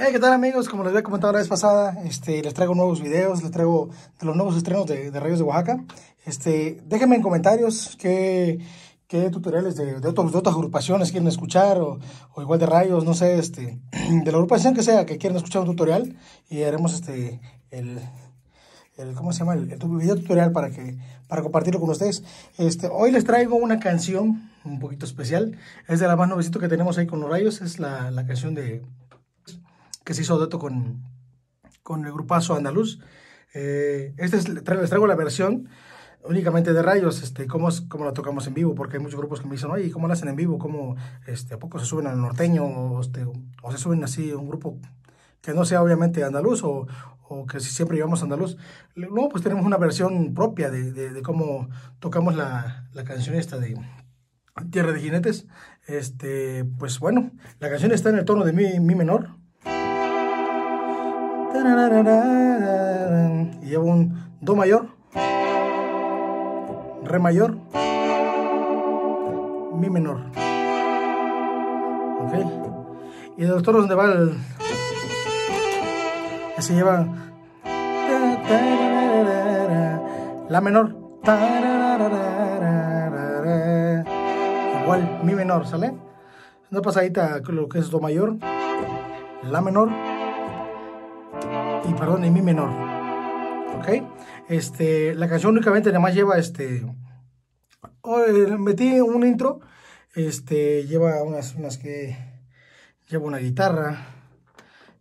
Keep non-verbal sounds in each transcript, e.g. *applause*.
Hey, ¿qué tal amigos? Como les había comentado la vez pasada, este, les traigo nuevos videos, les traigo de los nuevos estrenos de, de Rayos de Oaxaca. Este, déjenme en comentarios qué, qué tutoriales de, de, otros, de otras agrupaciones quieren escuchar, o, o, igual de Rayos, no sé, este, *clears throat* de la agrupación que sea, que quieran escuchar un tutorial, y haremos este, el, el ¿cómo se llama? El, el, video tutorial para, que, para compartirlo con ustedes. Este, hoy les traigo una canción un poquito especial, es de la más nuevecito que tenemos ahí con los Rayos, es la, la canción de que se hizo dueto con, con el grupazo andaluz. Eh, este es, les traigo la versión únicamente de rayos, este, cómo, cómo la tocamos en vivo, porque hay muchos grupos que me dicen, oye, ¿cómo la hacen en vivo? ¿Cómo, este, ¿A poco se suben al norteño? O, este, se suben así un grupo que no sea obviamente andaluz o, o que si siempre llevamos andaluz. No, pues tenemos una versión propia de, de, de cómo tocamos la, la, canción esta de Tierra de Jinetes. Este, pues bueno, la canción está en el tono de mi, mi menor, y llevo un Do mayor, Re mayor, Mi menor. Ok. Y de los tonos donde va el. Que se lleva. La menor. Igual, Mi menor, ¿sale? Una pasadita lo que es Do mayor, La menor y perdón, en mi menor. ¿Ok? Este, la canción únicamente nada más lleva este. Oh, metí un intro. Este, lleva unas, unas que. Lleva una guitarra.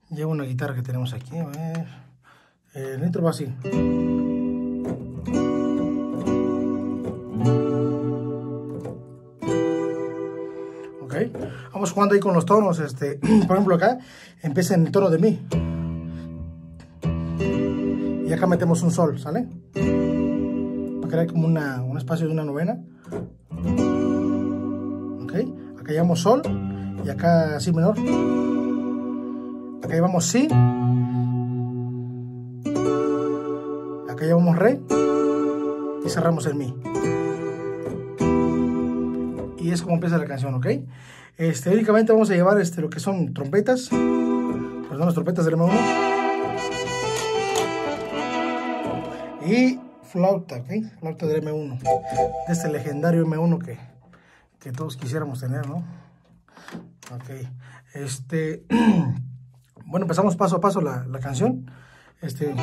Lleva una guitarra que tenemos aquí. El intro va así. Vamos jugando ahí con los tonos. Este, *clears throat* por ejemplo, acá empieza en el tono de mi. Y acá metemos un sol, ¿sale? Para crear como una, un espacio de una novena. ¿Ok? Acá llevamos sol y acá si menor. Acá llevamos si. Acá llevamos re y cerramos el mi. Y es como empieza la canción, ¿ok? Este, únicamente vamos a llevar este, lo que son trompetas. Perdón, las trompetas del M1 y flauta, ¿ok? Flauta del M1, de este legendario M1 que, que todos quisiéramos tener, ¿no? Ok, este, *clears throat* bueno, empezamos paso a paso la, la canción, este,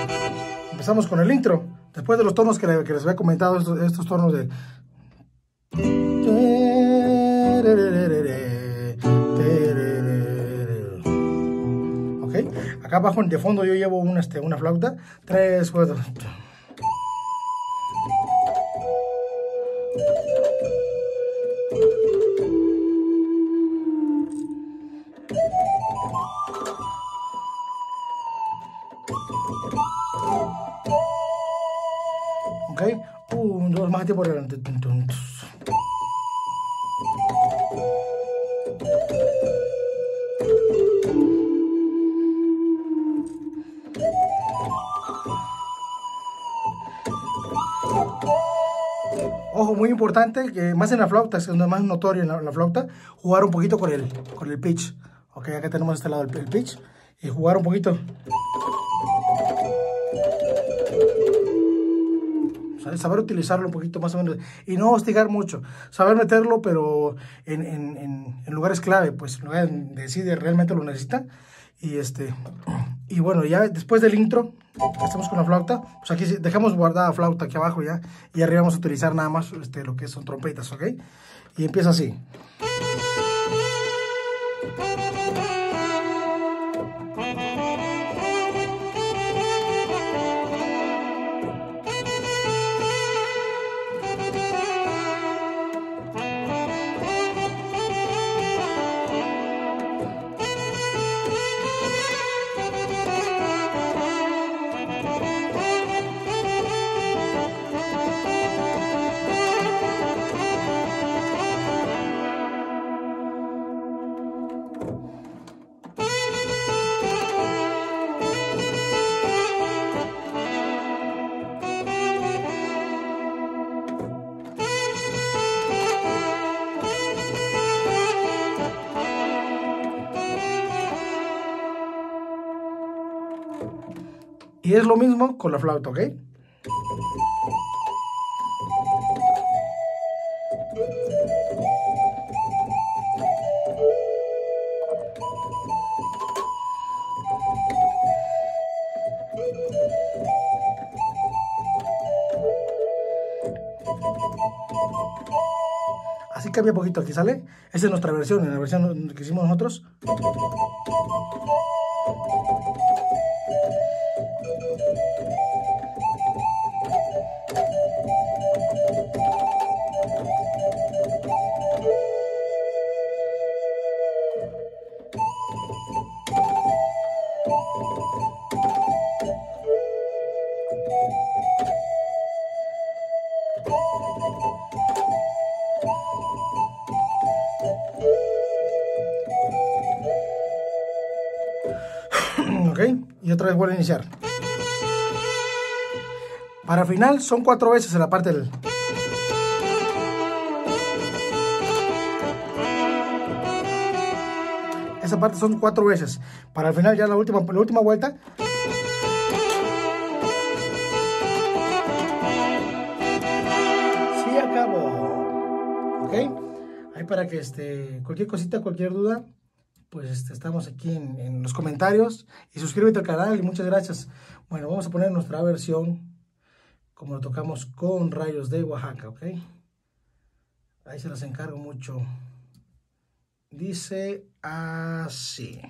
empezamos con el intro, después de los tonos que, que les había comentado, estos, estos tonos de... Ok, acá abajo de fondo yo llevo una, este, una flauta, tres, cuatro... Un, dos, más tiempo adelante. Ojo, muy importante, que más en la flauta, es más notorio en la, flauta, jugar un poquito con el, con el pitch. Ok, acá tenemos este lado el pitch. Y jugar un poquito. Saber utilizarlo un poquito más o menos y no hostigar mucho, saber meterlo pero en, en, en lugares clave, pues en lugares donde decide realmente lo necesita y este y bueno ya después del intro estamos con la flauta. Pues aquí dejamos guardada la flauta aquí abajo ya y arriba vamos a utilizar nada más este, lo que son trompetas, ok y empieza así Y es lo mismo con la flauta, ¿ok? Así cambia poquito aquí, ¿sale? Esa es nuestra versión, en la versión que hicimos nosotros. A iniciar. Para final son cuatro veces en la parte del... Esa parte son cuatro veces. Para el final ya la última, la última vuelta. Sí acabó. ¿Ok? Ahí para que este, cualquier cosita, cualquier duda, pues este, estamos aquí en, los comentarios y suscríbete al canal y muchas gracias. Bueno, vamos a poner nuestra versión como lo tocamos con rayos de Oaxaca, ¿ok? Ahí se las encargo mucho. Dice así.